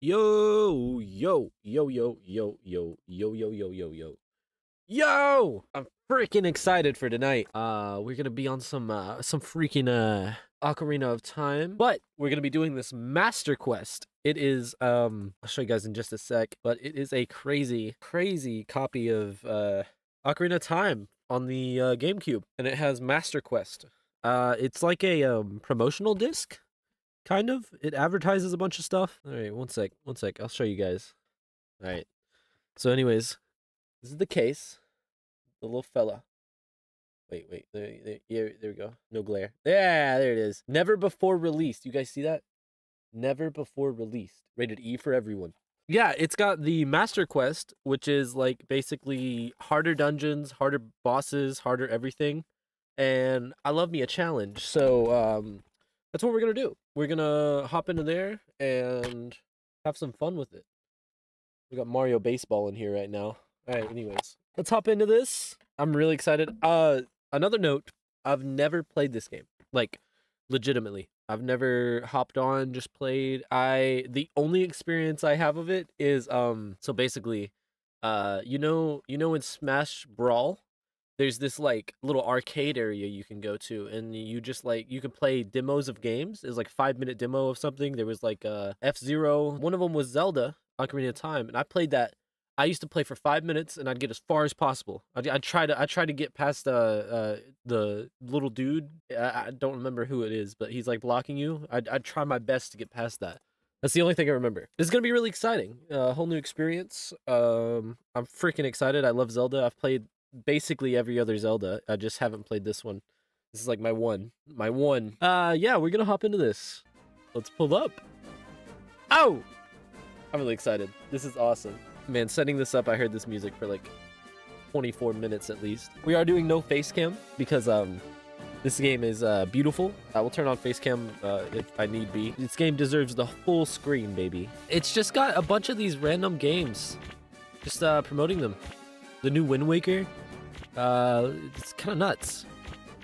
Yo, yo, yo, yo, yo, yo, yo, yo, yo, yo, yo. Yo! I'm freaking excited for tonight. Uh, we're gonna be on some, uh, some freaking, uh, Ocarina of Time, but we're gonna be doing this Master Quest. It is, um, I'll show you guys in just a sec, but it is a crazy, crazy copy of, uh, Ocarina of Time on the, uh, GameCube, and it has Master Quest. Uh, it's like a, um, promotional disc kind of. It advertises a bunch of stuff. All right, one sec, one sec. I'll show you guys. All right. So, anyways, this is the case. The little fella. Wait, wait. There, there, yeah, there we go. No glare. Yeah, there it is. Never before released. You guys see that? Never before released. Rated E for everyone. Yeah, it's got the Master Quest, which is like basically harder dungeons, harder bosses, harder everything. And I love me a challenge. So, um, that's what we're gonna do. We're gonna hop into there and have some fun with it. We got Mario Baseball in here right now. All right, anyways, let's hop into this. I'm really excited. Uh, another note: I've never played this game, like, legitimately. I've never hopped on, just played. I the only experience I have of it is um. So basically, uh, you know, you know, in Smash Brawl, there's this like little arcade area you can go to and you just like you can play demos of games it's like five minute demo of something there was like uh f-zero one of them was zelda ocarina of time and i played that i used to play for five minutes and i'd get as far as possible i'd, I'd try to i try to get past uh, uh the little dude I, I don't remember who it is but he's like blocking you I'd, I'd try my best to get past that that's the only thing I remember. This is gonna be really exciting. A uh, whole new experience. Um, I'm freaking excited. I love Zelda. I've played basically every other Zelda. I just haven't played this one. This is like my one. My one. Uh yeah, we're gonna hop into this. Let's pull up. Oh! I'm really excited. This is awesome. Man, setting this up, I heard this music for like 24 minutes at least. We are doing no face cam because um this game is uh, beautiful. I will turn on face cam uh, if I need be. This game deserves the full screen, baby. It's just got a bunch of these random games. Just uh, promoting them. The new Wind Waker, uh, it's kind of nuts.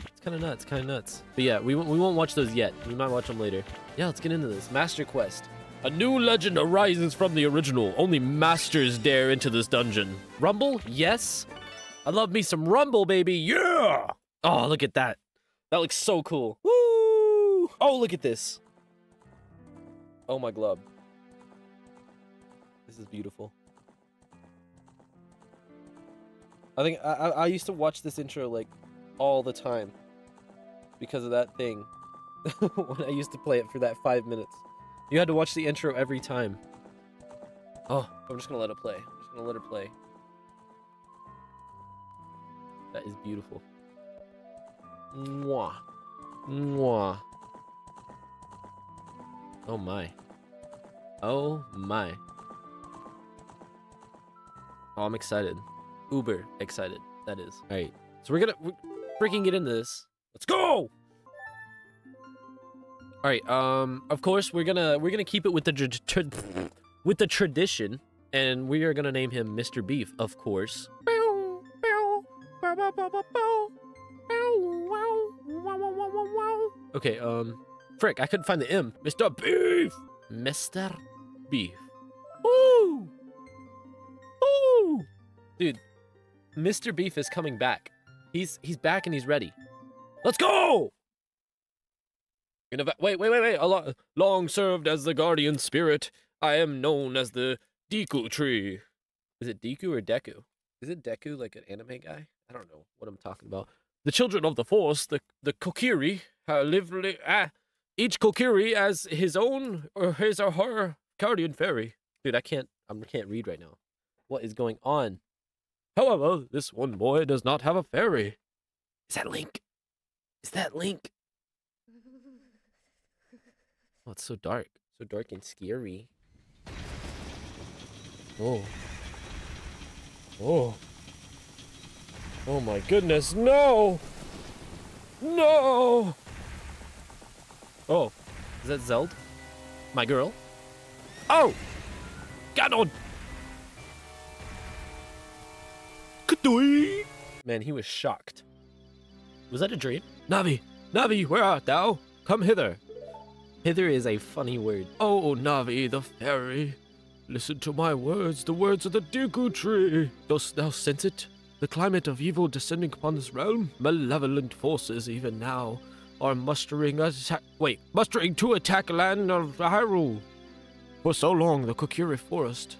It's kind of nuts, kind of nuts. But yeah, we, we won't watch those yet. We might watch them later. Yeah, let's get into this. Master Quest. A new legend arises from the original. Only masters dare into this dungeon. Rumble? Yes. I love me some Rumble, baby. Yeah! Oh, look at that. That looks so cool. Woo! Oh, look at this. Oh, my glove. This is beautiful. I think I, I used to watch this intro like all the time because of that thing. when I used to play it for that five minutes. You had to watch the intro every time. Oh, I'm just gonna let it play. I'm just gonna let it play. That is beautiful. Mwah. Mwah. Oh my. Oh my. Oh, I'm excited uber excited. That is. All right. So we're gonna we're freaking get into this. Let's go. All right. Um. Of course, we're gonna we're gonna keep it with the with the tradition, and we are gonna name him Mr. Beef, of course. Okay. Um. Frick, I couldn't find the M. Mr. Beef. Mr. Beef. Ooh. Ooh. Dude, Mr. Beef is coming back. He's he's back and he's ready. Let's go! wait, wait, wait, wait. long served as the guardian spirit, I am known as the Deku tree. Is it Deku or Deku? Is it Deku like an anime guy? I don't know what I'm talking about. The children of the force, the the Kokiri, live ah, each Kokiri as his own or his or her guardian fairy. Dude, I can't I can't read right now. What is going on? However, this one boy does not have a fairy. Is that Link? Is that Link? Oh, it's so dark. So dark and scary. Oh. Oh. Oh my goodness, no! No! Oh, is that Zeld? My girl? Oh! Ganon! Man, he was shocked. Was that a dream? Navi! Navi, where art thou? Come hither. Hither is a funny word. Oh, Navi, the fairy. Listen to my words, the words of the Deku Tree. Dost thou sense it? The climate of evil descending upon this realm? Malevolent forces even now are mustering attack. Wait, mustering to attack land of Hyrule. For so long, the Kokiri Forest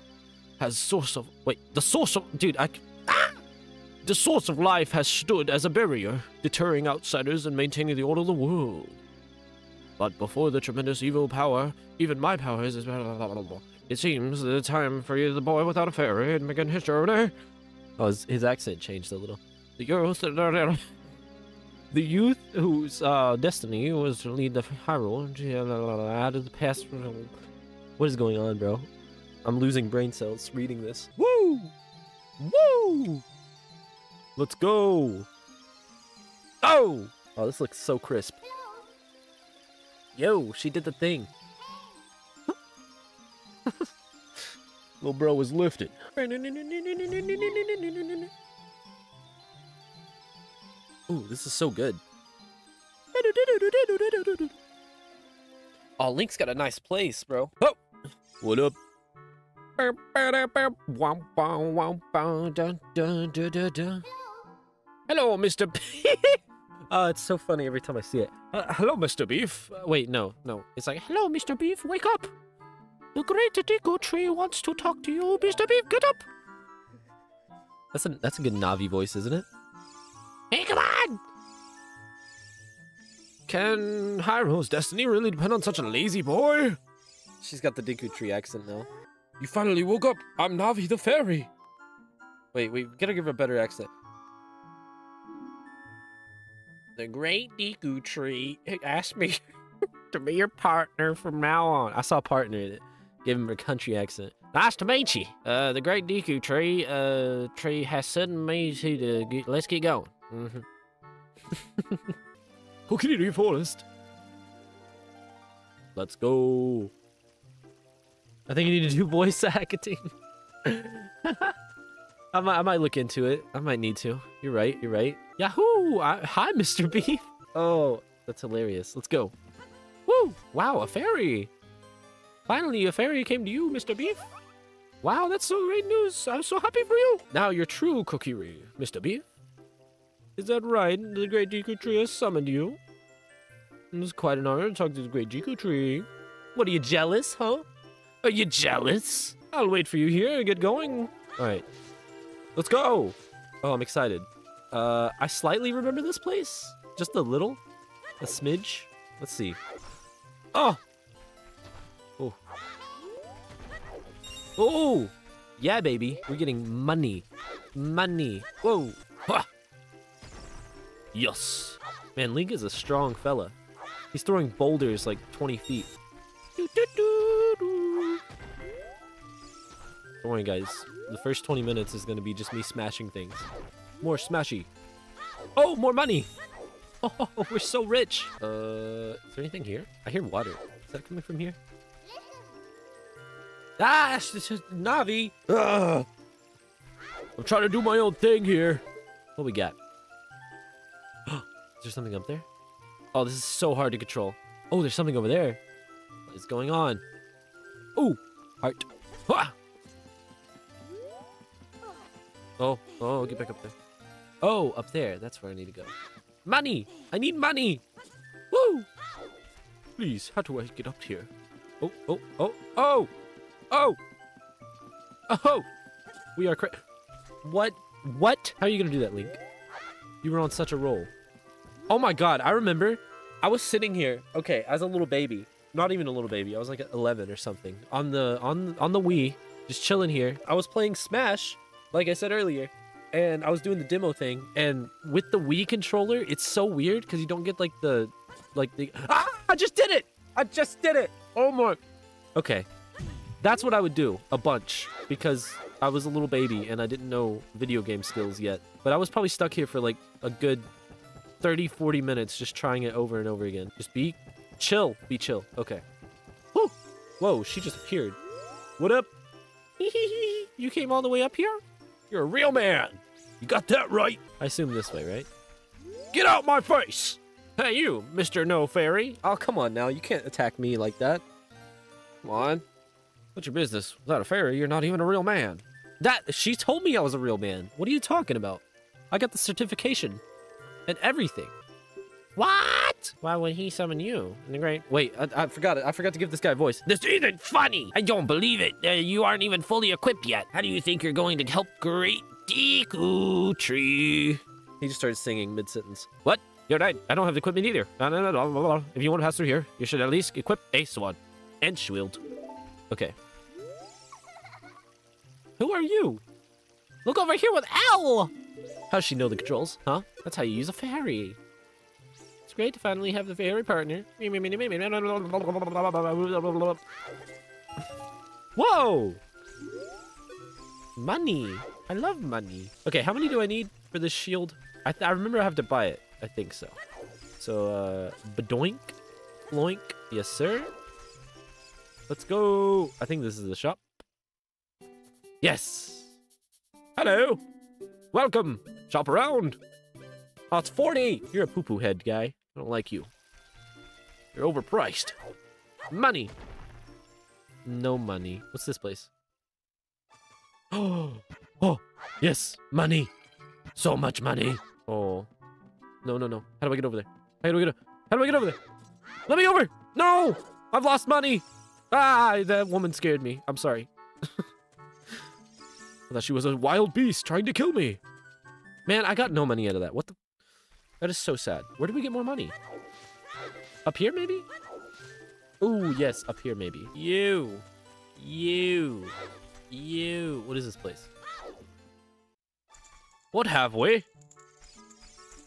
has source of. Wait, the source of. Dude, I. The source of life has stood as a barrier, deterring outsiders and maintaining the order of the world. But before the tremendous evil power, even my powers is. It seems the time for you, the boy without a fairy, and begin his journey. Oh, his, his accent changed a little. The youth, the youth whose uh, destiny was to lead the Hyrule out of the past. What is going on, bro? I'm losing brain cells reading this. Woo! Woo! Let's go! Oh! Oh, this looks so crisp. Yo, she did the thing. Little bro was lifted. Ooh, this is so good. Oh, Link's got a nice place, bro. Oh! What up? Hello, Mr. Beef. uh, it's so funny every time I see it. Uh, hello, Mr. Beef. Uh, wait, no, no. It's like, hello, Mr. Beef, wake up. The great Deku Tree wants to talk to you, Mr. Beef, get up. That's a that's a good Navi voice, isn't it? Hey, come on! Can Hyrule's destiny really depend on such a lazy boy? She's got the Deku Tree accent now. You finally woke up. I'm Navi the fairy. Wait, we gotta give her a better accent. The great Deku Tree asked me to be your partner from now on. I saw a partner in it. Give him a country accent. Nice to meet you. Uh, the great Deku Tree, uh, tree has sent me to the. Let's get going. Mm-hmm. Kokiri Forest. Let's go. I think you need to do voice acting. I might, I might look into it. I might need to. You're right. You're right. Yahoo! I, hi, Mr. Beef. Oh, that's hilarious. Let's go. Woo! Wow, a fairy. Finally, a fairy came to you, Mr. Beef. Wow, that's so great news. I'm so happy for you. Now you're true, Kokiri, Mr. Beef. Is that right? The great Deku Tree has summoned you. It's quite an honor to talk to the great Deku Tree. What are you jealous, huh? Are you jealous? I'll wait for you here and get going. All right, let's go. Oh, I'm excited. Uh, I slightly remember this place. Just a little, a smidge. Let's see. Oh. Oh. Oh. Yeah, baby. We're getting money. Money. Whoa. Ha. Yes. Man, Link is a strong fella. He's throwing boulders like 20 feet. Doo -doo -doo Don't worry, guys. The first 20 minutes is going to be just me smashing things. More smashy. Oh, more money! Oh, we're so rich! Uh, is there anything here? I hear water. Is that coming from here? Ah, this is Navi! Ugh. I'm trying to do my own thing here. What we got? is there something up there? Oh, this is so hard to control. Oh, there's something over there. What is going on? Oh, heart. Ah! Oh, oh, get back up there. Oh, up there. That's where I need to go. Money! I need money! Woo! Please, how do I get up here? Oh, oh, oh, oh! Oh! Oh! We are cra- What? What? How are you gonna do that, Link? You were on such a roll. Oh my god, I remember. I was sitting here, okay, as a little baby. Not even a little baby. I was like 11 or something. On the on on the Wii, just chilling here. I was playing Smash, like I said earlier, and I was doing the demo thing. And with the Wii controller, it's so weird because you don't get like the, like the. Ah! I just did it! I just did it! Oh my. Okay, that's what I would do a bunch because I was a little baby and I didn't know video game skills yet. But I was probably stuck here for like a good 30, 40 minutes just trying it over and over again. Just be chill. Be chill. Okay. Whoa. Whoa, she just appeared. What up? you came all the way up here? You're a real man. You got that right. I assume this way, right? Get out my face! Hey, you, Mr. No Fairy. Oh, come on now. You can't attack me like that. Come on. What's your business? Without a fairy, you're not even a real man. That she told me I was a real man. What are you talking about? I got the certification and everything. What? Why would he summon you? In the great. Wait, I, I forgot it. I forgot to give this guy a voice. This isn't funny. I don't believe it. Uh, you aren't even fully equipped yet. How do you think you're going to help Great Deku Tree? He just started singing mid sentence. What? You're right. I don't have the equipment either. No, no, no, no, no, no. If you want to pass through here, you should at least equip a sword and shield. Okay. Who are you? Look over here with L. How's she know the controls? Huh? That's how you use a fairy. It's great to finally have the fairy partner. Whoa! Money. I love money. Okay, how many do I need for this shield? I, th I remember I have to buy it. I think so. So, uh, floink. Yes, sir. Let's go. I think this is the shop. Yes. Hello. Welcome. Shop around. Oh, it's 40. You're a poo-poo head guy. I don't like you. You're overpriced. Money. No money. What's this place? Oh, oh, yes, money. So much money. Oh, no, no, no. How do I get over there? How do I get? How do I get over there? Let me over. No, I've lost money. Ah, that woman scared me. I'm sorry. I thought she was a wild beast trying to kill me. Man, I got no money out of that. What the? That is so sad. Where do we get more money? Up here, maybe? Ooh, yes, up here, maybe. You. You. You. What is this place? What have we?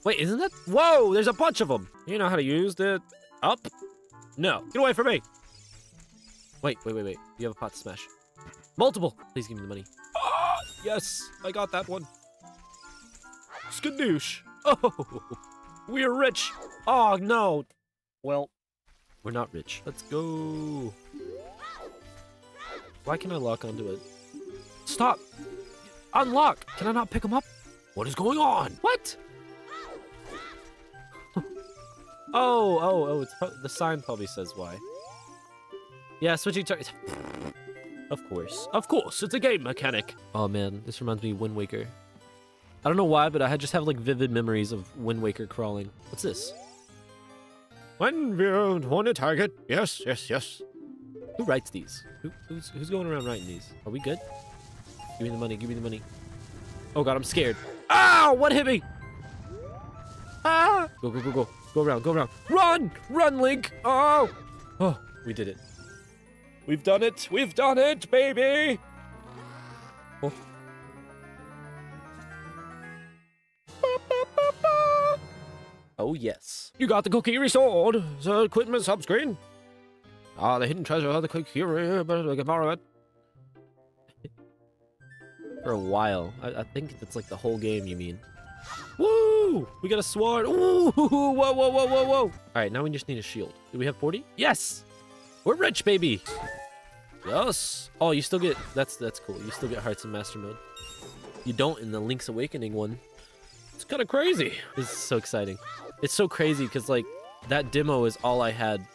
Wait, isn't that? Whoa, there's a bunch of them. You know how to use the up? No. Get away from me. Wait, wait, wait, wait. You have a pot to smash. Multiple. Please give me the money. Oh, yes, I got that one. Skadoosh. Oh, we're rich. Oh, no. Well, we're not rich. Let's go. Why can I lock onto it? Stop. Unlock. Can I not pick him up? What is going on? What? oh, oh, oh, it's the sign probably says why. Yeah, switching targets. of course. Of course, it's a game mechanic. Oh man, this reminds me of Wind Waker. I don't know why, but I just have like vivid memories of Wind Waker crawling. What's this? When we want a target. Yes, yes, yes. Who writes these? Who, who's, who's going around writing these? Are we good? Give me the money, give me the money. Oh god, I'm scared. Ow! What hit me? Ah! Go, go, go, go. Go around, go around. Run! Run, Link! Oh! Oh, we did it. We've done it! We've done it, baby! Oh. Oh, yes. You got the Kokiri sword. The equipment subscreen. Ah, the hidden treasure of the Kokiri. Better I can borrow it. For a while. I, I think that's like the whole game, you mean. Woo! We got a sword. Ooh! Whoa, whoa, whoa, whoa, whoa! All right, now we just need a shield. Do we have 40? Yes! We're rich, baby! Yes! Oh, you still get... That's that's cool. You still get hearts in Master Mode. You don't in the Link's Awakening one. It's kind of crazy. This is so exciting. It's so crazy because, like, that demo is all I had.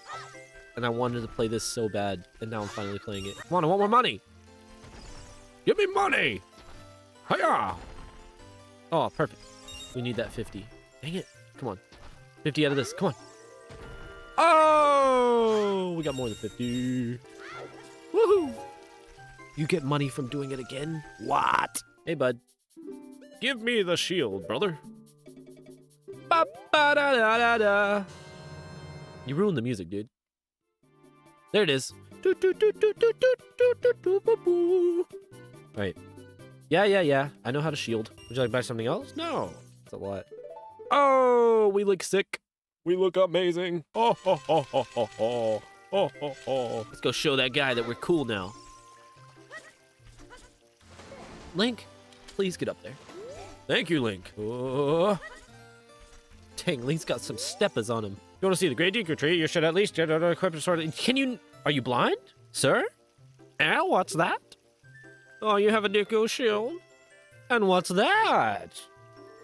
And I wanted to play this so bad. And now I'm finally playing it. Come on, I want more money! Give me money! Hiya! Oh, perfect. We need that 50. Dang it. Come on. 50 out of this. Come on. Oh! We got more than 50. Woohoo! You get money from doing it again? What? Hey, bud. Give me the shield, brother. Ba -ba -da -da -da -da. You ruined the music, dude. There it is. Alright. Yeah, yeah, yeah. I know how to shield. Would you like to buy something else? No. It's a lot. Oh, we look sick. We look amazing. Oh, ho, ho, ho, ho, ho. Oh, ho, ho. Let's go show that guy that we're cool now. Link, please get up there. Thank you, Link. Oh. Dang, Link's got some steppers on him. You want to see the Great Deku Tree? You should at least get an equipped sword. Can you... Are you blind? Sir? Eh, what's that? Oh, you have a Deku shield? And what's that?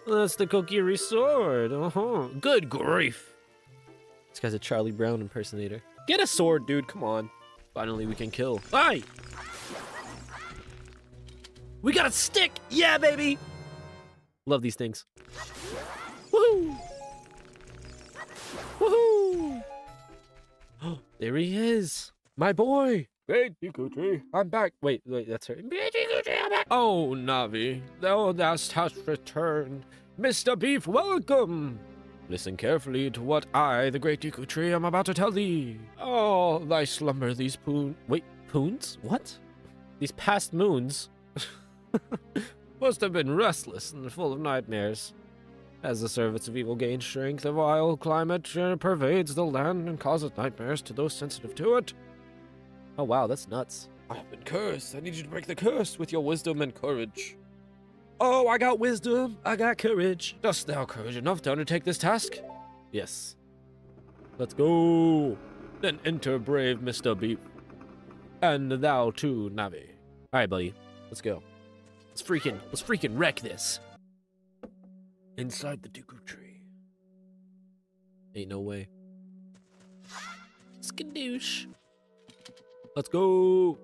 That's the Kokiri sword. Uh-huh. Good grief. This guy's a Charlie Brown impersonator. Get a sword, dude. Come on. Finally, we can kill. Aye! We got a stick! Yeah, baby! Love these things. Woohoo! Woohoo! there he is! My boy! Great Deku I'm back. Wait, wait, that's her. Great Deku I'm back. Oh, Navi, thou thou hast returned. Mr. Beef, welcome! Listen carefully to what I, the Great Deku Tree, am about to tell thee. Oh, thy slumber, these poon... Wait, poons? What? These past moons must have been restless and full of nightmares. As the servants of evil gain strength, a vile climate uh, pervades the land and causes nightmares to those sensitive to it. Oh wow, that's nuts. I have been cursed. I need you to break the curse with your wisdom and courage. Oh, I got wisdom. I got courage. Dost thou courage enough to undertake this task? Yes. Let's go. Then enter brave Mr. Beef. And thou too, Navi. Alright, buddy. Let's go. Let's freaking let's freaking wreck this. Inside the Deku tree. Ain't no way. Skadoosh. Let's go.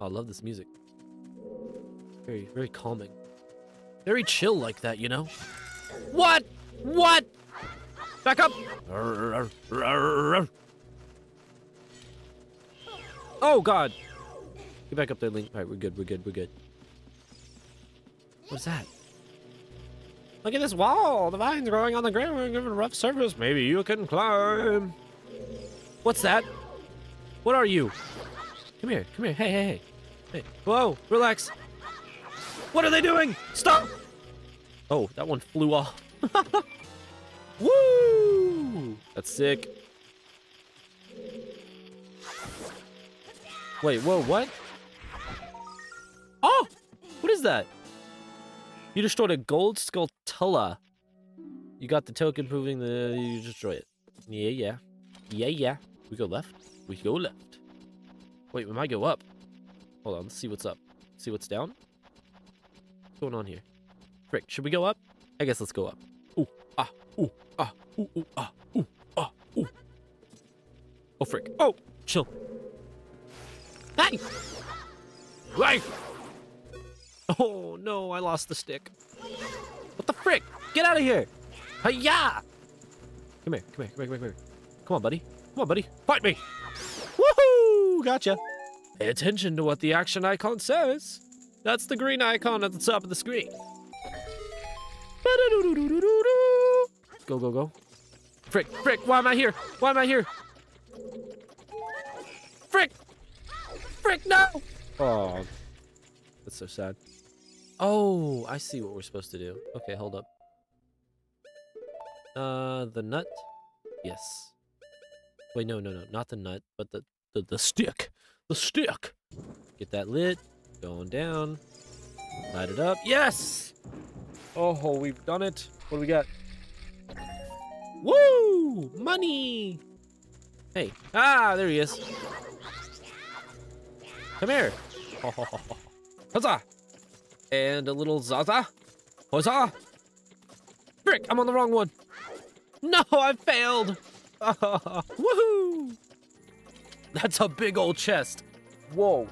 Oh, I love this music. Very, very calming. Very chill like that, you know? What? What? Back up! Oh, God. Get back up there, Link. All right, we're good, we're good, we're good. What's that? Look at this wall. The vines growing on the ground are giving a rough surface. Maybe you can climb. What's that? What are you? Come here, come here. Hey, hey, hey. Hey, whoa, relax. What are they doing? Stop! Oh, that one flew off. Woo! That's sick. Wait, whoa, what? Oh! What is that? You destroyed a gold skulltula. You got the token proving that you destroy it. Yeah, yeah. Yeah, yeah. We go left. We go left. Wait, we might go up. Hold on, let's see what's up. See what's down? What's going on here? Frick, should we go up? I guess let's go up. Ooh, ah, ooh, ah, ooh, ooh, ah, ooh, ah, ooh. Oh, frick. Oh, chill. Hey! Hey! Oh, no, I lost the stick. What the frick? Get out of here! Hiya! Come here, come here, come here, come here, come on, buddy. Come on, buddy. Fight me! Woohoo! Gotcha. Pay attention to what the action icon says. That's the green icon at the top of the screen. Go, go, go. Frick, frick, why am I here? Why am I here? Frick! Frick, no! Oh, that's so sad. Oh, I see what we're supposed to do. Okay, hold up. Uh, the nut? Yes. Wait, no, no, no, not the nut, but the, the, the stick. The stick! Get that lit. Going down. Light it up. Yes! Oh, we've done it. What do we got? Woo! Money! Hey. Ah, there he is. Come here. Huzzah! And a little Zaza. Huzzah! Frick, I'm on the wrong one. No, I failed. Woohoo! That's a big old chest. Whoa.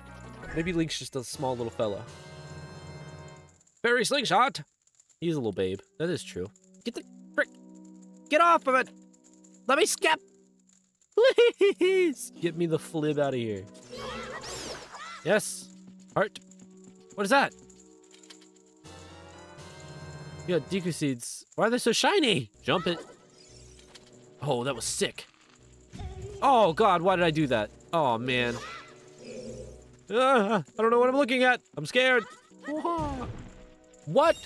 Maybe Link's just a small little fella. Fairy slingshot. He's a little babe. That is true. Get the frick. Get off of it. Let me skip. Please. Get me the flib out of here. Yes. Heart. What is that? Yeah, Deku seeds. Why are they so shiny? Jump it. Oh, that was sick. Oh god, why did I do that? Oh man. Ah, I don't know what I'm looking at. I'm scared. What?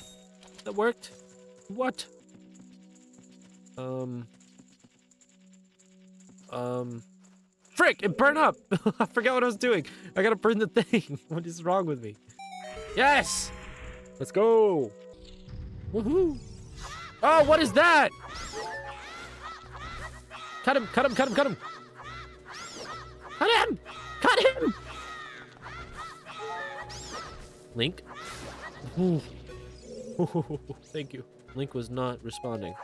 That worked? What? Um. Um. Frick! It burned up! I forgot what I was doing. I gotta burn the thing. what is wrong with me? Yes! Let's go! Woohoo! Oh, what is that? Cut him, cut him, cut him, cut him! Cut him! Cut him! Link? Ooh. Thank you. Link was not responding.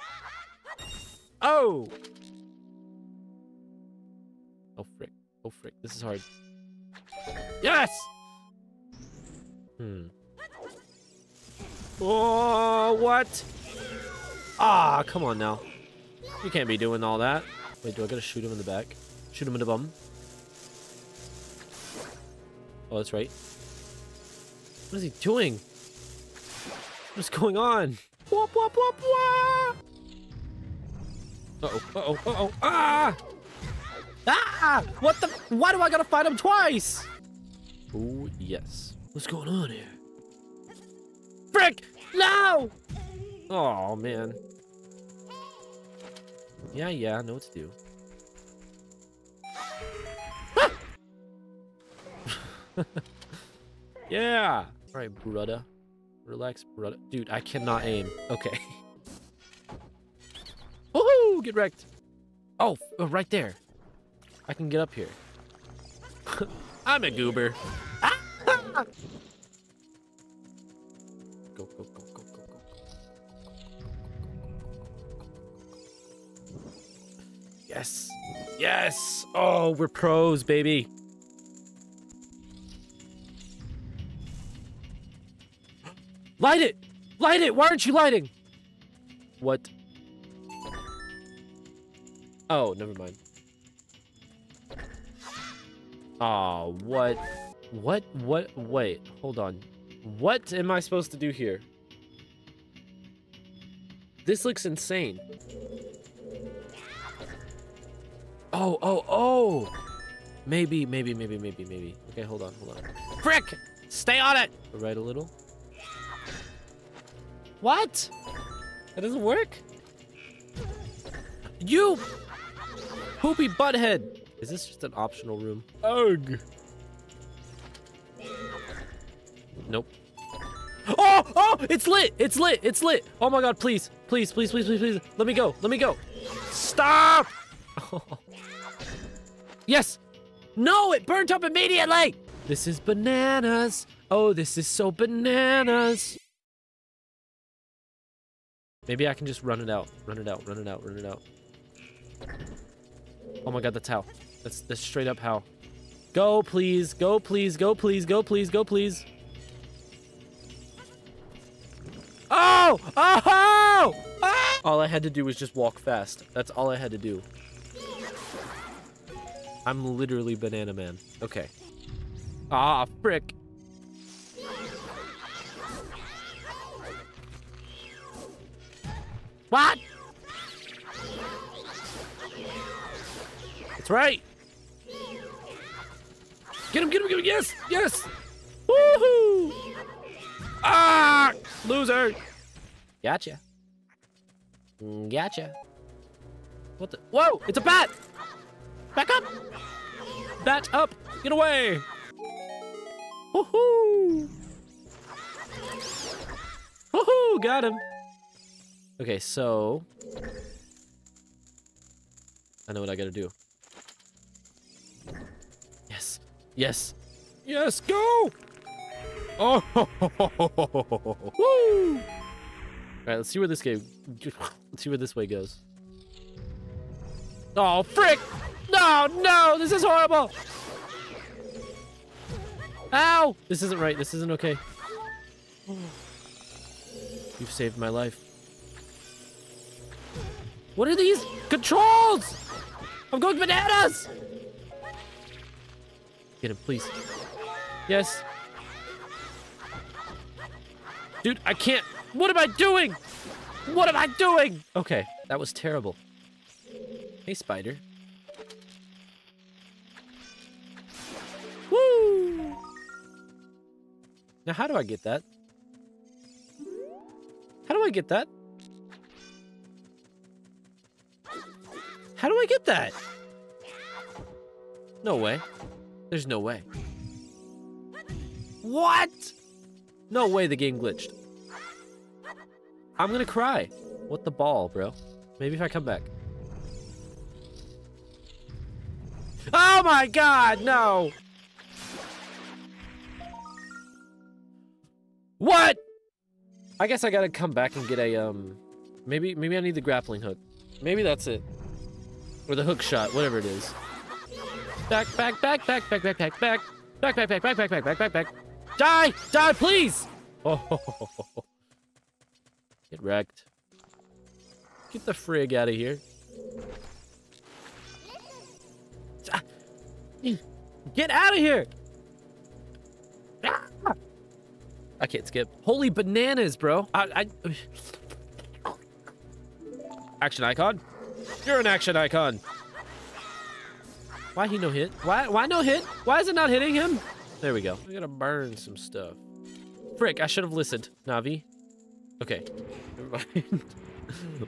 Oh! Oh frick. Oh frick. This is hard. Yes! Hmm. Oh, what? Ah, come on now. You can't be doing all that. Wait, do I gotta shoot him in the back? Shoot him in the bum? Oh, that's right. What is he doing? What is going on? Whoop, whoop, whoop, whoop! Uh-oh, uh-oh, uh-oh, ah! Ah! What the? Why do I gotta fight him twice? Oh, yes. What's going on here? Frick! No! Oh, man. Yeah, yeah, I know what to do. yeah! Alright, brother. Relax, brother. Dude, I cannot aim. Okay. Woohoo! Get wrecked. Oh, oh, right there. I can get up here. I'm a goober. Ah! Yes. Oh, we're pros, baby. Light it! Light it! Why aren't you lighting? What? Oh, never mind. Oh, what? What? What? Wait, hold on. What am I supposed to do here? This looks insane. Oh, oh, oh! Maybe, maybe, maybe, maybe, maybe. Okay, hold on, hold on. Frick! Stay on it! Right a little. What? That doesn't work? You! Poopy butthead! Is this just an optional room? Ugh! Nope. Oh! Oh! It's lit! It's lit! It's lit! Oh my god, please! Please, please, please, please, please! Let me go! Let me go! Stop! yes! No! It burnt up immediately! This is bananas! Oh, this is so bananas! Maybe I can just run it out. Run it out, run it out, run it out. Oh my god, that's how. That's, that's straight up how. Go, please. Go, please. Go, please. Go, please. Go, please. Oh! Oh! Ah! All I had to do was just walk fast. That's all I had to do. I'm literally Banana Man. Okay. Ah, frick. What? That's right. Get him, get him, get him. Yes, yes. Woohoo! Ah! Loser. Gotcha. Mm, Gotcha. What the? Whoa! It's a bat! Back up! Bat up! Get away! Woohoo! Woohoo! Got him. Okay, so I know what I gotta do. Yes, yes, yes! Go! Oh! Woo! All right, let's see where this game. Let's see where this way goes. Oh, frick! No, no! This is horrible! Ow! This isn't right. This isn't okay. You've saved my life. What are these controls? I'm going bananas! Get him, please. Yes. Dude, I can't. What am I doing? What am I doing? Okay, that was terrible. Hey, spider. Now, how do I get that? How do I get that? How do I get that? No way. There's no way. What? No way the game glitched. I'm gonna cry. What the ball, bro? Maybe if I come back. Oh my god, no! What? I guess I gotta come back and get a, um... Maybe, maybe I need the grappling hook. Maybe that's it. Or the hook shot, whatever it is. Back, back, back, back, back, back, back, back. Back, back, back, back, back, back, back, back, back. Die! Die, please! Oh, get wrecked. Get the frig out of here. Ah. Get out of here! Ah! I can't skip. Holy bananas, bro. I, I... Action icon? You're an action icon. Why he no hit? Why why no hit? Why is it not hitting him? There we go. We gotta burn some stuff. Frick, I should have listened. Navi. Okay. Never mind.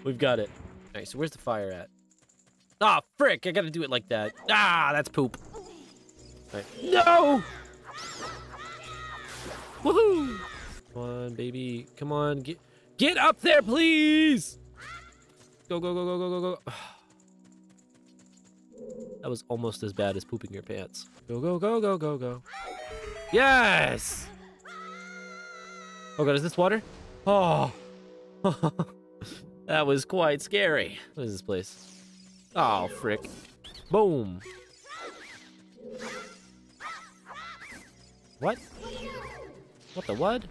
We've got it. Alright, so where's the fire at? Ah, frick, I gotta do it like that. Ah, that's poop. Right. No! Woohoo! Come on, baby. Come on, get get up there, please! Go, go, go, go, go, go, go. That was almost as bad as pooping your pants. Go, go, go, go, go, go. Yes! Oh god, is this water? Oh. that was quite scary. What is this place? Oh, frick. Boom. What? What the what?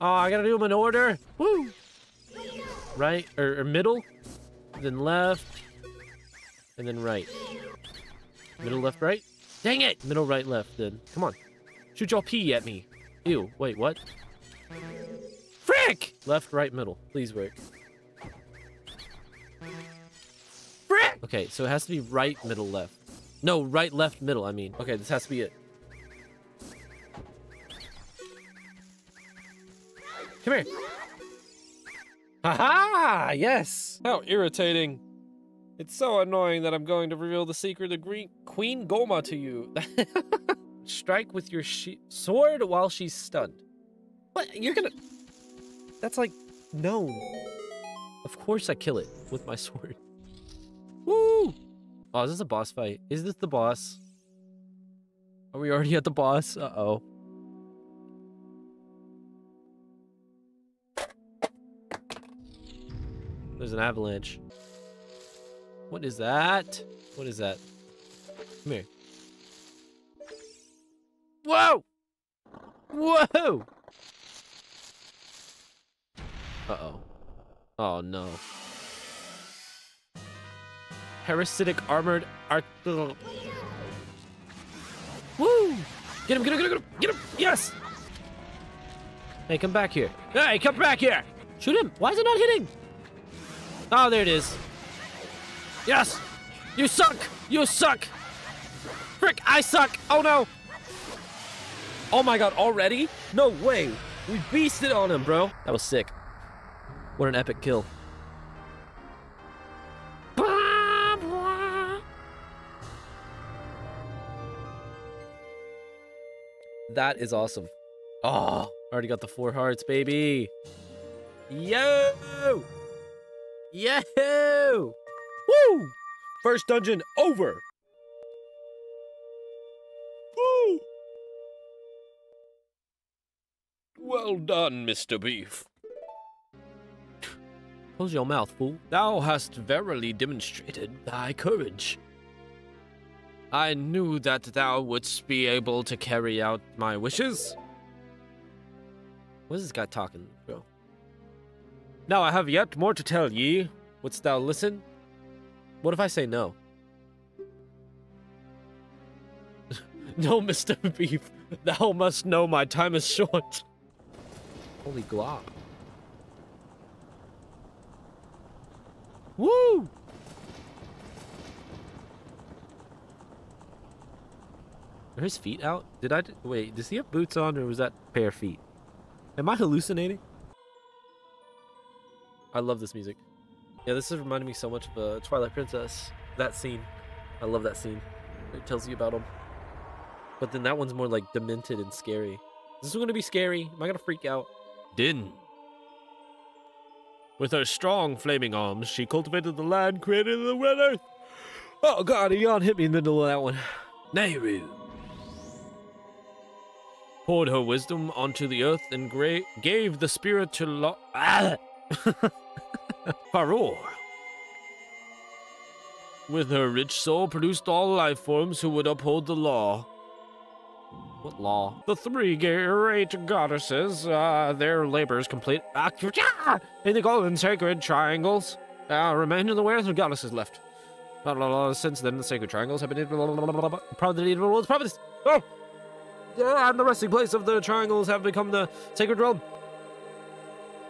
Oh, I gotta do them in order? Woo! Right, or, or middle, then left, and then right. Middle, left, right? Dang it! Middle, right, left, then. Come on. Shoot your pee at me. Ew, wait, what? Frick! Left, right, middle. Please work. Frick! Okay, so it has to be right, middle, left. No, right, left, middle, I mean. Okay, this has to be it. Come here. Haha! -Ha! Yes! How irritating. It's so annoying that I'm going to reveal the secret of Green Queen Gohma to you. Strike with your sword while she's stunned. What? You're gonna... That's like... No. Of course I kill it with my sword. Woo! Oh, is this a boss fight? Is this the boss? Are we already at the boss? Uh-oh. There's an avalanche. What is that? What is that? Come here. Whoa! Whoa! Uh-oh. Oh, no. Parasitic armored art... Woo! Get him, get him, get him, get him! Get him! Yes! Hey, come back here. Hey, come back here! Shoot him! Why is it not hitting? Oh, there it is. Yes! You suck! You suck! Frick, I suck! Oh no! Oh my god, already? No way! We beasted on him, bro! That was sick. What an epic kill. That is awesome. Oh, already got the four hearts, baby. Yo! Yo! Woo! First dungeon over. Woo! Well done, Mr. Beef. Close your mouth, fool. Thou hast verily demonstrated thy courage. I knew that thou wouldst be able to carry out my wishes. What is this guy talking, bro? Now I have yet more to tell ye. Wouldst thou listen? What if I say no? no, Mr. Beef. Thou must know my time is short. Holy glop. Woo! Are his feet out? Did I wait? Does he have boots on, or was that bare feet? Am I hallucinating? I love this music. Yeah, this is reminding me so much of uh, Twilight Princess. That scene, I love that scene. It tells you about him. But then that one's more like demented and scary. Is this gonna be scary? Am I gonna freak out? Din. With her strong flaming arms, she cultivated the land, created the red earth. Oh god, a yawn hit me in the middle of that one. Nayru poured her wisdom onto the earth and gave the spirit to Lo- ah! Farore. with her rich soul, produced all life forms who would uphold the law. What law? The three great goddesses, uh, their labor is complete. Ah, In the golden sacred triangles, uh, remain in the wares of goddesses left. Blah, blah, blah. Since then, the sacred triangles have been probably the world's providence. Oh, and the resting place of the triangles have become the sacred realm.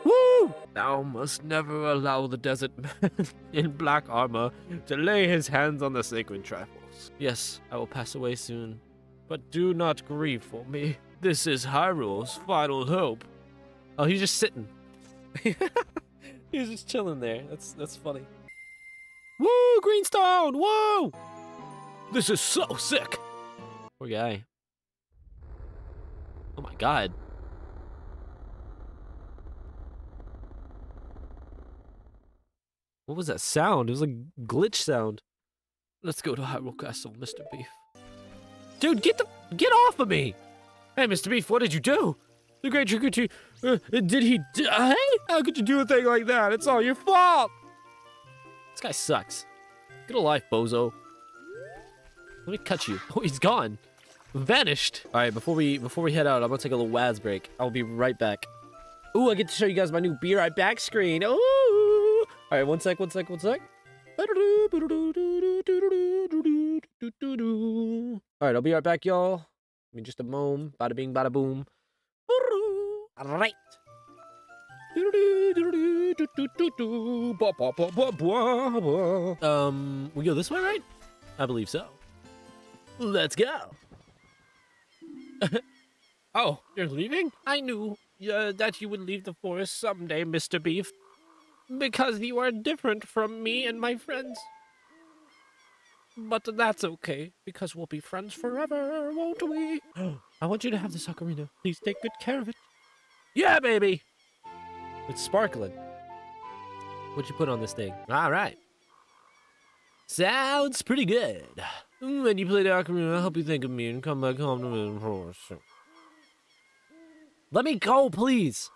Woo! Thou must never allow the desert man in black armor to lay his hands on the sacred Triforce. Yes, I will pass away soon, but do not grieve for me. This is Hyrule's final hope. Oh, he's just sitting. he's just chilling there. That's that's funny. Woo, Greenstone! Whoa! This is so sick. Poor guy. Oh my god. What was that sound? It was a glitch sound. Let's go to Hyrule Castle, Mr. Beef. Dude, get the get off of me! Hey, Mr. Beef, what did you do? The Great Trick. Uh, did he die? How could you do a thing like that? It's all your fault. This guy sucks. Get a life, bozo. Let me cut you. Oh, he's gone. Vanished. All right, before we before we head out, I'm gonna take a little Waz break. I'll be right back. Ooh, I get to show you guys my new Be Right Back screen. Ooh. All right, one sec, one sec, one sec. All right, I'll be right back, y'all. Give me just a moment. Bada bing, bada boom. All right. Um, we go this way, right? I believe so. Let's go. Oh, you're leaving? I knew uh, that you would leave the forest someday, Mr. Beef. Because you are different from me and my friends. But that's okay, because we'll be friends forever, won't we? I want you to have this ocarina. Please take good care of it. Yeah, baby! It's sparkling. What'd you put on this thing? All right. Sounds pretty good. Mm, when you play the ocarina, I hope you think of me and come back home to me, of course. Let me go, please.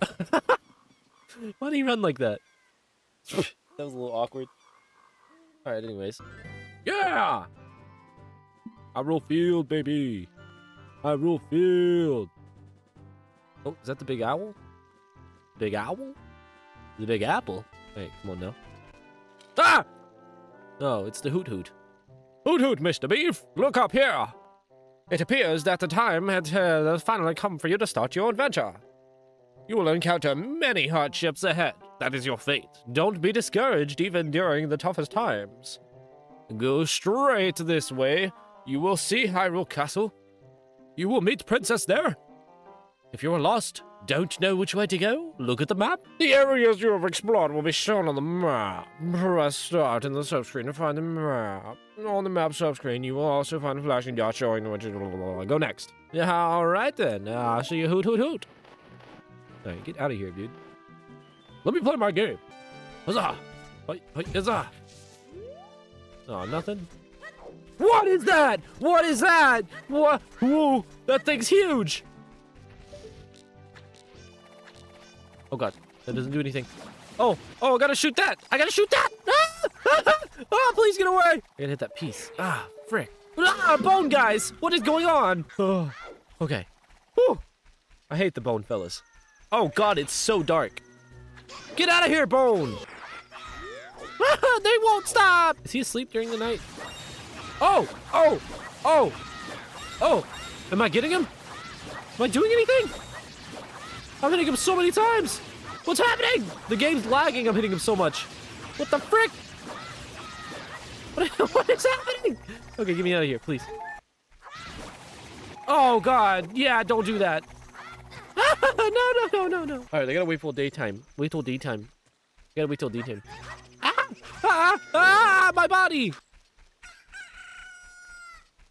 Why do you run like that? that was a little awkward. All right, anyways. Yeah! Hyrule Field, baby. Hyrule Field. Oh, is that the big owl? Big owl? The big apple? Hey, come on now. Ah! No, it's the Hoot Hoot. Hoot Hoot, Mr. Beef! Look up here! It appears that the time had uh, finally come for you to start your adventure. You will encounter many hardships ahead. That is your fate. Don't be discouraged even during the toughest times. Go straight this way. You will see Hyrule Castle. You will meet Princess there. If you are lost, don't know which way to go, look at the map. The areas you have explored will be shown on the map. Press start in the subscreen to find the map. On the map subscreen, you will also find a flashing dot showing which is... Go next. Yeah, alright then. Uh, I'll see you hoot hoot hoot. Alright, get out of here, dude. Let me play my game. Huzzah! Hey, hey, huzzah! Oh, nothing? What is that? What is that? What? Whoa, that thing's huge! Oh god, that doesn't do anything. Oh, oh, I gotta shoot that! I gotta shoot that! Ah! ah, please get away! I gotta hit that piece. Ah, frick. Ah, bone guys! What is going on? Oh, okay. Whew. I hate the bone fellas. Oh god, it's so dark. Get out of here, bone! they won't stop! Is he asleep during the night? Oh, oh, oh, oh! Am I getting him? Am I doing anything? I'm hitting him so many times! What's happening? The game's lagging, I'm hitting him so much. What the frick? What, what is happening? Okay, get me out of here, please. Oh god, yeah, don't do that. no, no, no, no, no. Alright, I gotta wait till daytime. Wait till daytime. Gotta wait till daytime. Ah! Ah! Ah! My body!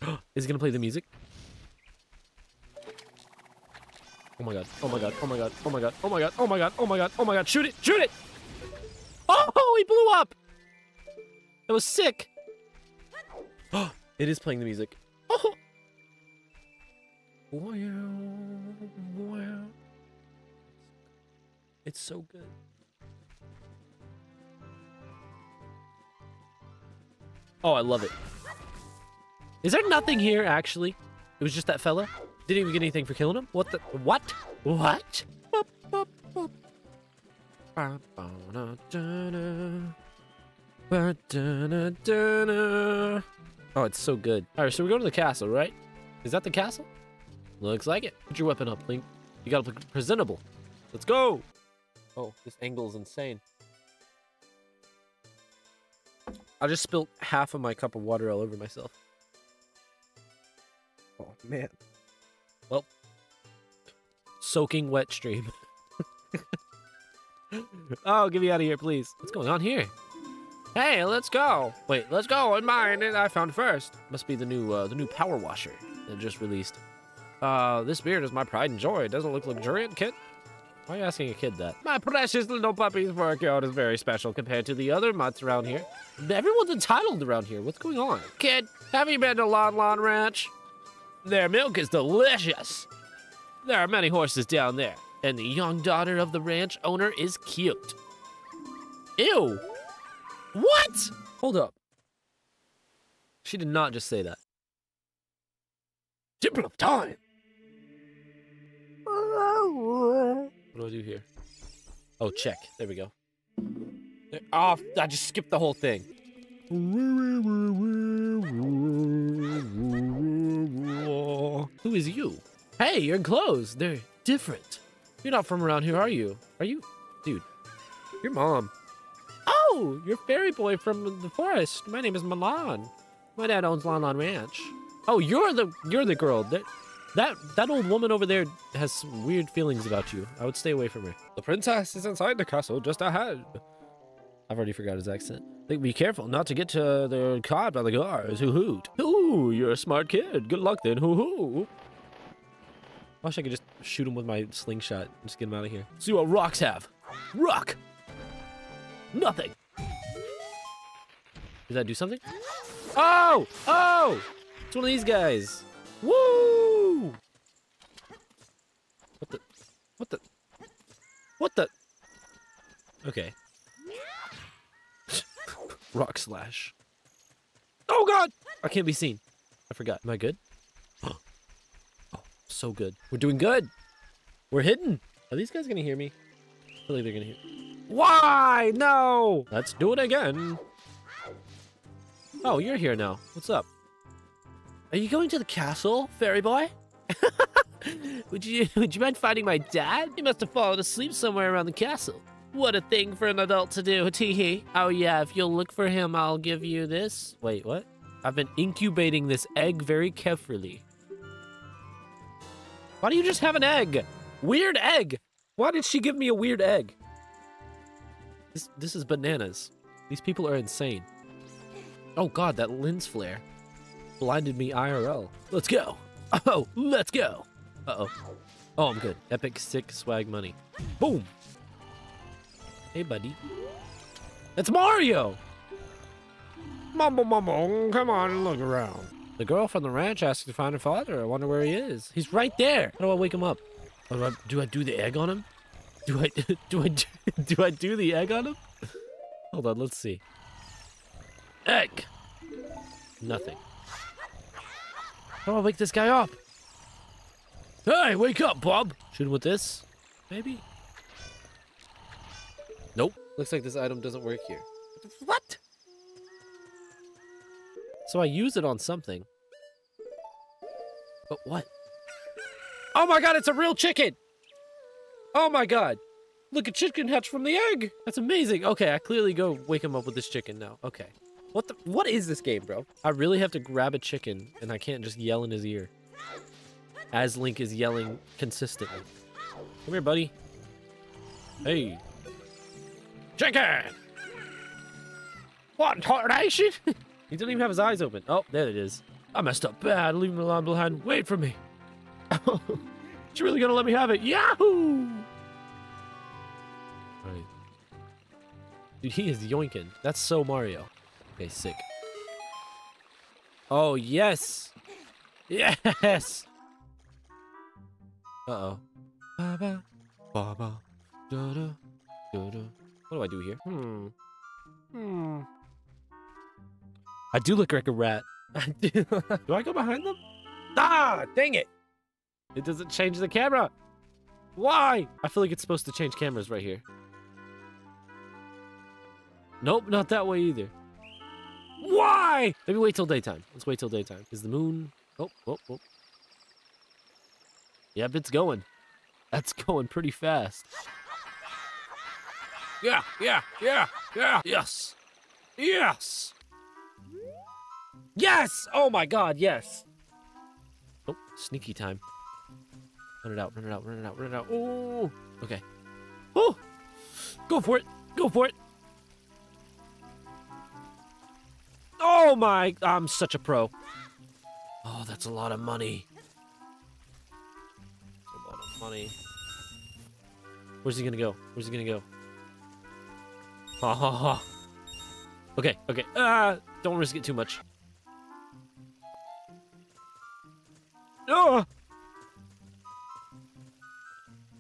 Is he gonna play the music? Oh my god, oh my god, oh my god, oh my god, oh my god, oh my god, oh my god, oh my god, shoot it, shoot it! Oh, he blew up! That was sick! Oh, it is playing the music. Oh! It's so good. Oh, I love it. Is there nothing here, actually? It was just that fella? Didn't even get anything for killing him? What the? What? What? Oh, it's so good. All right, so we go to the castle, right? Is that the castle? Looks like it. Put your weapon up, Link. You gotta look presentable. Let's go. Oh, this angle is insane. I just spilled half of my cup of water all over myself. Oh, man. Well, soaking wet stream. oh, get me out of here, please. What's going on here? Hey, let's go. Wait, let's go. And mine, and I found first. Must be the new, uh, the new power washer that just released. Uh, this beard is my pride and joy. It doesn't look luxuriant, kid. Why are you asking a kid that? My precious little puppy's workout is very special compared to the other mutts around here. Everyone's entitled around here. What's going on? Kid, have you been to Lon Lon Ranch? Their milk is delicious. There are many horses down there, and the young daughter of the ranch owner is cute. Ew. What? Hold up. She did not just say that. Temple of Time. What do I do here? Oh, check. There we go. Oh, I just skipped the whole thing. Who is you? Hey, your clothes. They're different. You're not from around here, are you? Are you? Dude, your mom. Oh, you're fairy boy from the forest. My name is Malon. My dad owns Lon Ranch. Oh, you're the you're the girl. That that that old woman over there has some weird feelings about you. I would stay away from her. The princess is inside the castle just ahead. I've already forgot his accent. Like, be careful not to get to the caught by the guards who hoot. Ooh, you're a smart kid. Good luck then. Hoo hoo. I wish I could just shoot him with my slingshot and just get him out of here. See what rocks have. Rock. Nothing. Did that do something? Oh! Oh! It's one of these guys. Woo! What the? What the? What the? Okay. Rock slash. Oh god! I can't be seen. I forgot. Am I good? Oh, so good. We're doing good. We're hidden. Are these guys gonna hear me? I feel like they're gonna hear. Why? No! Let's do it again. Oh, you're here now. What's up? Are you going to the castle, fairy boy? would you would you mind finding my dad? He must have fallen asleep somewhere around the castle. What a thing for an adult to do, teehee. Oh yeah, if you'll look for him, I'll give you this. Wait, what? I've been incubating this egg very carefully. Why do you just have an egg? Weird egg. Why did she give me a weird egg? This this is bananas. These people are insane. Oh god, that lens flare blinded me IRL. Let's go. Oh, let's go. Uh-oh. Oh, I'm good. Epic sick swag money. Boom. Hey, buddy. It's Mario! Mumble mumble, come on and look around. The girl from the ranch asked to find her father. I wonder where he is. He's right there. How do I wake him up? Oh, do, I, do I do the egg on him? Do I do I do I do the egg on him? Hold on, let's see. Egg. Nothing. How do I wake this guy up? Hey, wake up, Bob! Shoot him with this? Maybe? Nope. Looks like this item doesn't work here. What? So I use it on something. But what? Oh my god, it's a real chicken! Oh my god! Look, a chicken hatched from the egg! That's amazing! Okay, I clearly go wake him up with this chicken now. Okay. What the? What is this game, bro? I really have to grab a chicken, and I can't just yell in his ear. As Link is yelling consistently. Come here, buddy. Hey. Chicken! What tarnation? he didn't even have his eyes open. Oh, there it is. I messed up bad. Leave me alone behind. Wait for me. Oh. you really gonna let me have it? Yahoo! Alright. Dude, he is yoinking. That's so Mario. Okay, sick. Oh, yes! Yes! Uh-oh. Ba-ba, ba-ba, Da-da, da-da. What do I do here? Hmm. Hmm. I do look like a rat. I do. do I go behind them? Ah, dang it. It doesn't change the camera. Why? I feel like it's supposed to change cameras right here. Nope, not that way either. Why? Maybe wait till daytime. Let's wait till daytime. Is the moon... Oh, oh, oh. Yep, it's going. That's going pretty fast. Yeah, yeah, yeah, yeah. Yes. Yes. Yes! Oh my god, yes. Oh, sneaky time. Run it out, run it out, run it out, run it out. Oh, okay. Oh, go for it, go for it. Oh my, I'm such a pro. Oh, that's a lot of money. That's a lot of money. Where's he gonna go? Where's he gonna go? Ha ha ha. Okay, okay. Ah, don't risk it too much. Oh!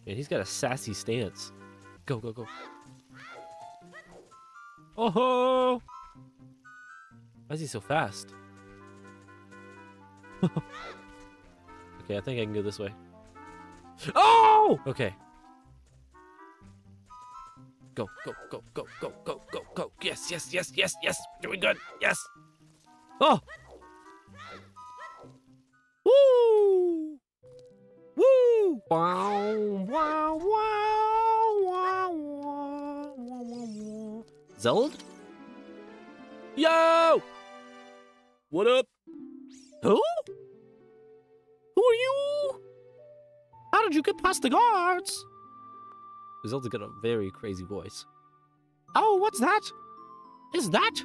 Man, he's got a sassy stance. Go, go, go. Oh ho! Why is he so fast? okay, I think I can go this way. Oh! Okay. Go, go, go, go, go, go, go, go. Yes, yes, yes, yes, yes. Doing good. Yes. Oh! Woo! Woo! Wow, wow, wow, wow, wow, wow, wow. Zeld? Yo! What up? Who? Who are you? How did you get past the guards? Zelda got a very crazy voice. Oh, what's that? Is that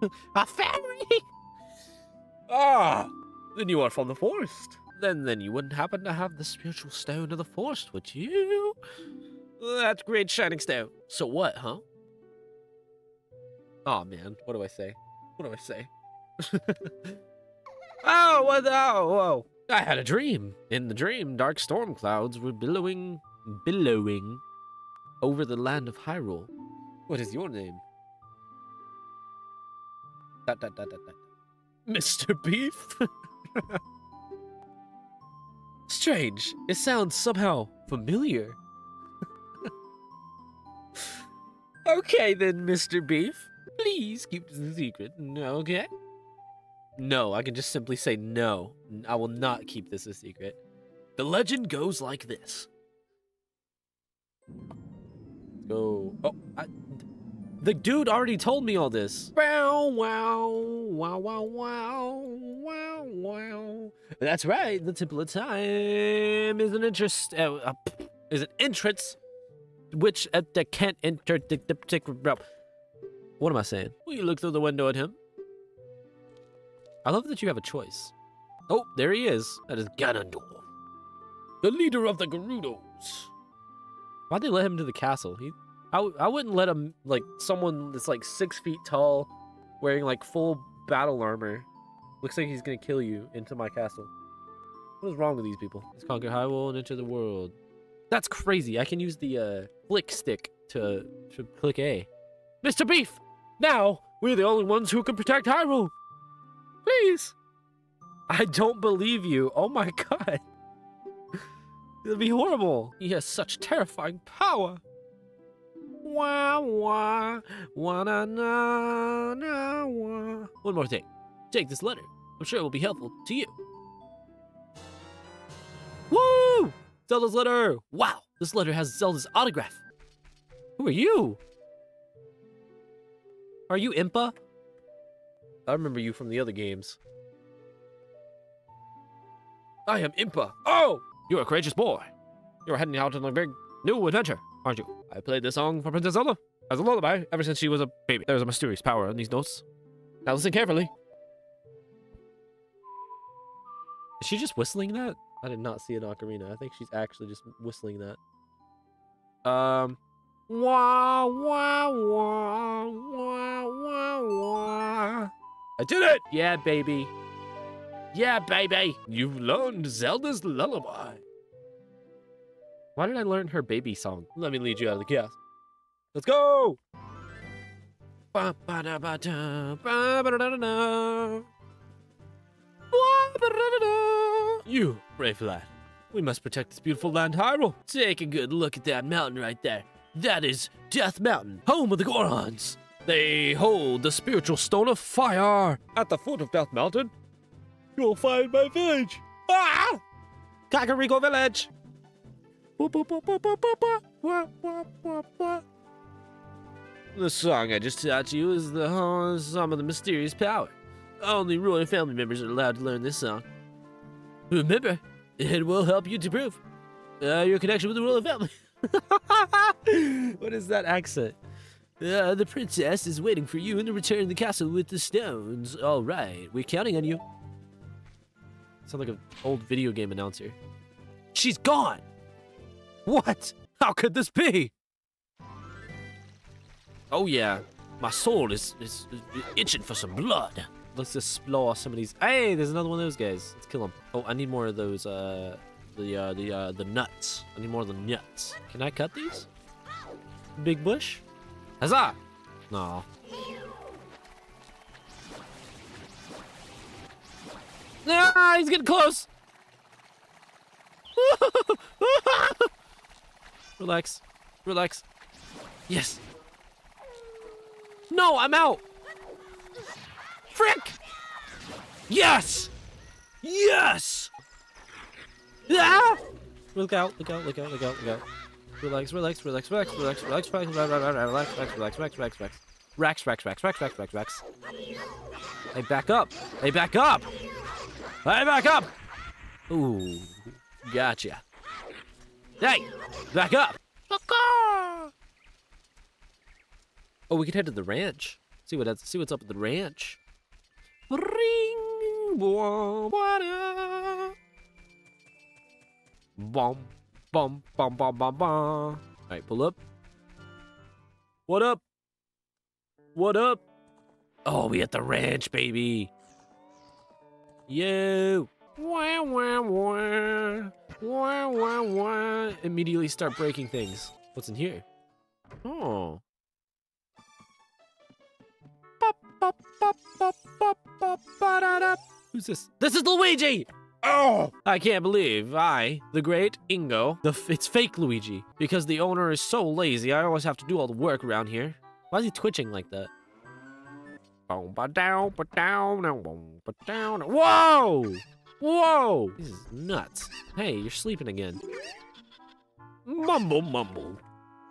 a fairy? Ah, then you are from the forest. Then, then you wouldn't happen to have the spiritual stone of the forest, would you? That great shining stone. So what, huh? Oh man, what do I say? What do I say? oh, what the? Oh, whoa. I had a dream. In the dream, dark storm clouds were billowing, billowing over the land of Hyrule. What is your name? Dot, dot, dot, dot, dot. Mr. Beef? Strange. It sounds somehow familiar. okay then, Mr. Beef. Please keep this a secret, okay? No, I can just simply say no. I will not keep this a secret. The legend goes like this. Go. Oh, I, the dude already told me all this. Wow, wow, wow, wow, wow, wow, wow. That's right. The Temple of Time is an interest. Uh, uh, is an entrance which uh, that can't enter the, the particular. What am I saying? Will you look through the window at him? I love that you have a choice. Oh, there he is. That is Ganondorf, the leader of the Gerudos. Why'd they let him to the castle? He, I, I wouldn't let him, like, someone that's like six feet tall, wearing like full battle armor. Looks like he's gonna kill you into my castle. What is wrong with these people? Let's conquer Hyrule and enter the world. That's crazy. I can use the uh, flick stick to, to click A. Mr. Beef! Now, we're the only ones who can protect Hyrule! Please! I don't believe you. Oh my god. It'll be horrible. He has such terrifying power. Wah, wah, wah, na, na, na, wah. One more thing. Take this letter. I'm sure it will be helpful to you. Woo! Zelda's letter! Wow, this letter has Zelda's autograph. Who are you? Are you Impa? I remember you from the other games. I am Impa. Oh! You're a courageous boy. You're heading out on a big new adventure, aren't you? I played this song for Princess Zelda as a lullaby ever since she was a baby. There's a mysterious power in these notes. Now listen carefully. Is she just whistling that? I did not see an ocarina. I think she's actually just whistling that. Um. Wah, wah, wah, wah, wah, wah. I did it! Yeah, baby. Yeah, baby. You've learned Zelda's lullaby. Why did I learn her baby song? Let me lead you out of the chaos. Let's go! You, brave lad. We must protect this beautiful land, Hyrule. Take a good look at that mountain right there. That is Death Mountain, home of the Gorons. They hold the spiritual stone of fire. At the foot of Death Mountain, you'll find my village. Ah! Kakariko Village. The song I just taught you is the uh, Song of the Mysterious Power. Only royal family members are allowed to learn this song. Remember, it will help you to prove uh, your connection with the royal family. what is that accent? Uh, the princess is waiting for you in the return to the castle with the stones. All right, we're counting on you. Sound like an old video game announcer. She's gone. What? How could this be? Oh yeah, my soul is, is, is itching for some blood. Let's explore some of these. Hey, there's another one of those guys. Let's kill him. Oh, I need more of those. Uh, the uh, the uh, the nuts. I need more of the nuts. Can I cut these? Big bush. Huzzah! No. Ah, he's getting close. Relax. Relax. Yes. No, I'm out. Frick! Yes! Yes! Ah! Look out, look out, look out, look out, look out. Relax, relax, relax, relax, relax, relax, relax, relax, relax, relax, relax, relax, relax. Rex, Rex, Rex, Rex, Rex, Rex, Rex. Hey, back up. Hey, back up. Hey, back up. Ooh, gotcha. Hey, back up. Oh, we could head to the ranch. See what see what's up at the ranch. Ring, bom, bom, bom, bom, bom, bom. All right, pull up. What up? What up? Oh, we at the ranch, baby. Yo. Wah, wah, wah. Wah, wah, wah. Immediately start breaking things. What's in here? Oh. Who's this? This is Luigi! Oh! I can't believe I, the great Ingo, the f- it's fake Luigi. Because the owner is so lazy, I always have to do all the work around here. Why is he twitching like that? Whoa! Whoa! This is nuts. Hey, you're sleeping again. Mumble, mumble.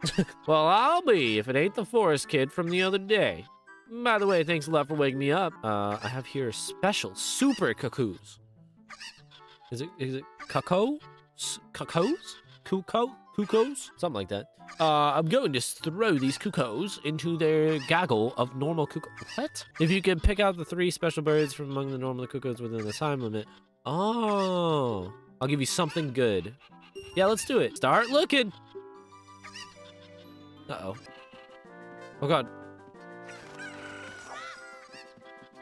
well, I'll be if it ain't the forest kid from the other day. By the way, thanks a lot for waking me up. Uh, I have here a special super cuckoos. Is it is it cuckoo? Cuckoos? Cuckoo? Cuckoos? Something like that. Uh, I'm going to throw these cuckoos into their gaggle of normal cuckoo. What? If you can pick out the three special birds from among the normal cuckoos within the time limit. Oh. I'll give you something good. Yeah, let's do it. Start looking. Uh-oh. Oh, God.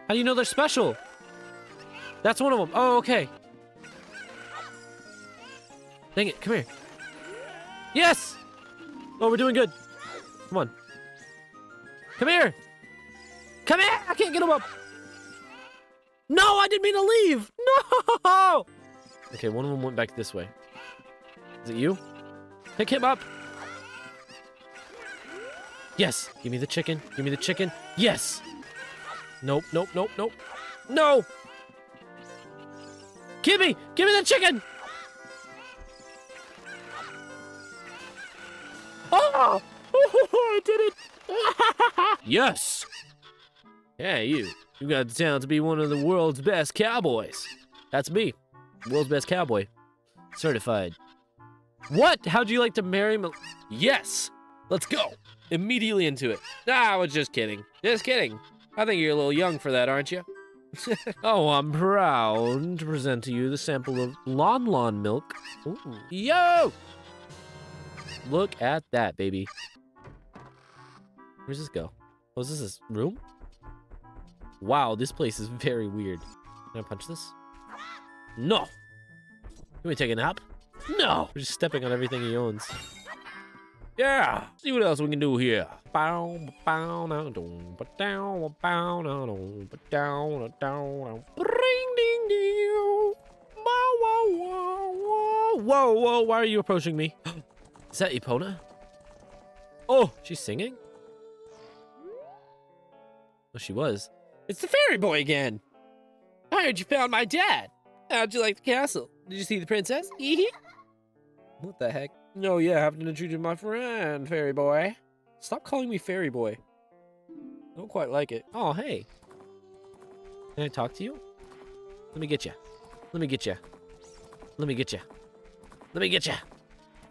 How do you know they're special? That's one of them. Oh, okay. Dang it, come here. Yes! Oh, we're doing good. Come on. Come here! Come here! I can't get him up! No, I didn't mean to leave! No! Okay, one of them went back this way. Is it you? Pick him up! Yes! Give me the chicken. Give me the chicken. Yes! Nope, nope, nope, nope. No! Give me! Give me the chicken! Oh! I did it! yes! Hey, you. You got the talent to be one of the world's best cowboys. That's me. World's best cowboy. Certified. What? How'd you like to marry me? Yes! Let's go! Immediately into it. Ah, I was just kidding. Just kidding. I think you're a little young for that, aren't you? oh, I'm proud to present to you the sample of Lon Lon milk. Ooh. Yo! Look at that, baby. Where's this go? Oh, is this his room? Wow, this place is very weird. Can I punch this? No! Can we take a nap? No! We're just stepping on everything he owns. Yeah! See what else we can do here. Whoa, whoa, why are you approaching me? Is that Epona? Oh, she's singing? Oh, she was. It's the fairy boy again. I heard you found my dad. How'd you like the castle? Did you see the princess? What the heck? No, yeah, I have to introduce you to my friend, fairy boy. Stop calling me fairy boy. I don't quite like it. Oh, hey. Can I talk to you? Let me get you. Let me get you. Let me get you. Let me get you.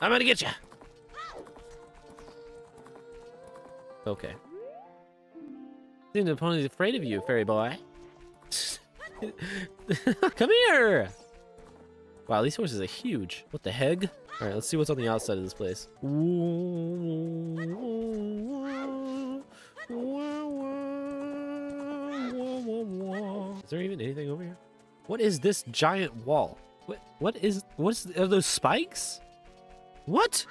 I'm gonna get you. Okay. Seems the pony's afraid of you, fairy boy. Come here! Wow, these horses are huge. What the heck? Alright, let's see what's on the outside of this place. Is there even anything over here? What is this giant wall? What what is what's are those spikes? What?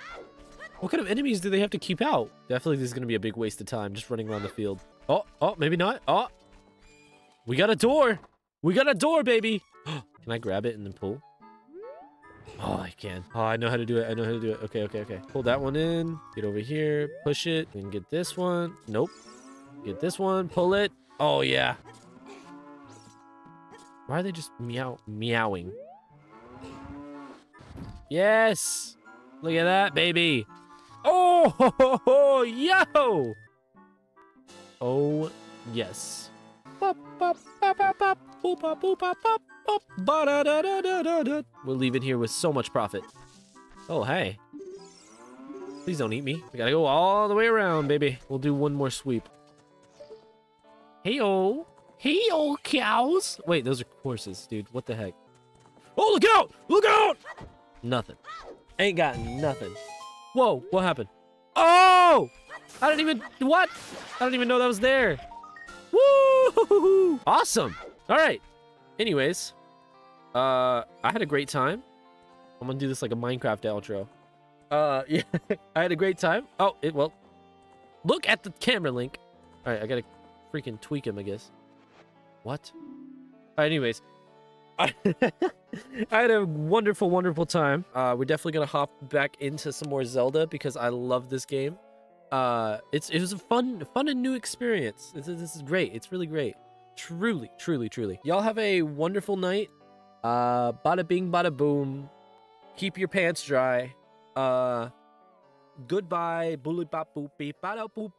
What kind of enemies do they have to keep out? Definitely this is gonna be a big waste of time just running around the field. Oh, oh, maybe not. Oh. We got a door. We got a door, baby. Can I grab it and then pull? Oh, I can. Oh, I know how to do it. I know how to do it. Okay, okay, okay. Pull that one in. Get over here. Push it. And get this one. Nope. Get this one. Pull it. Oh, yeah. Why are they just meow meowing? Yes. Look at that, baby. Oh, ho, ho, ho, yo. Oh, yes. We'll leave it here with so much profit. Oh, hey. Please don't eat me. We gotta go all the way around, baby. We'll do one more sweep. Hey-oh. Hey-oh, cows. Wait, those are horses, dude. What the heck? Oh, look out! Look out! Nothing. Ain't got nothing. Whoa, what happened? Oh! I don't even, what? I don't even know that was there. Woo! Awesome. All right. Anyways, uh, I had a great time. I'm gonna do this like a Minecraft outro. Uh, yeah, I had a great time. Oh, it well, look at the camera link. All right, I gotta freaking tweak him, I guess. What? Anyways, I, had a wonderful, wonderful time. Uh, we're definitely gonna hop back into some more Zelda because I love this game. Uh, it's it was a fun, fun and new experience. This, is great. It's really great. Truly, truly, truly. Y'all have a wonderful night. Uh, bada bing, bada boom. Keep your pants dry. Uh, goodbye. Bully bop boop beep bada boop